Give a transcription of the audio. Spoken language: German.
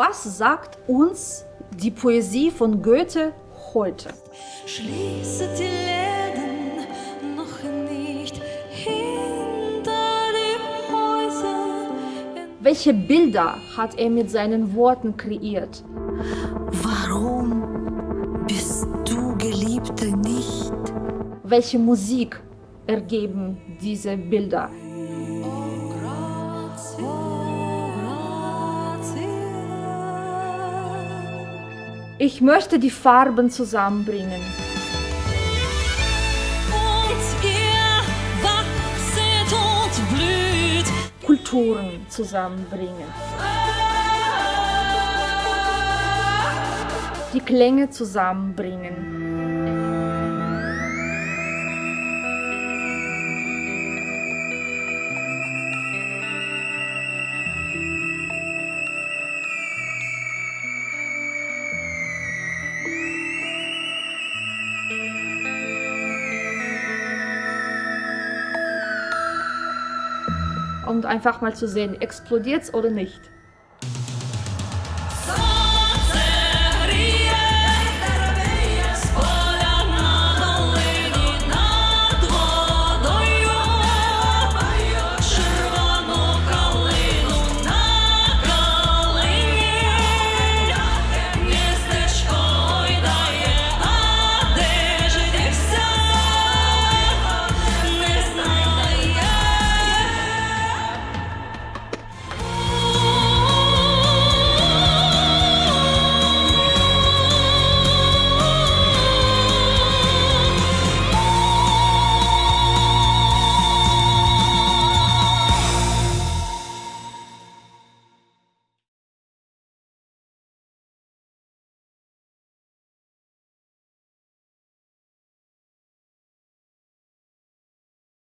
was sagt uns die Poesie von Goethe heute? Schließe die Läden noch nicht hinter die Häuser. Welche Bilder hat er mit seinen Worten kreiert? Warum bist du Geliebte nicht? Welche Musik ergeben diese Bilder? Ich möchte die Farben zusammenbringen. Und ihr wachset und blüht. Kulturen zusammenbringen. Die Klänge zusammenbringen. Und einfach mal zu sehen, explodiert es oder nicht.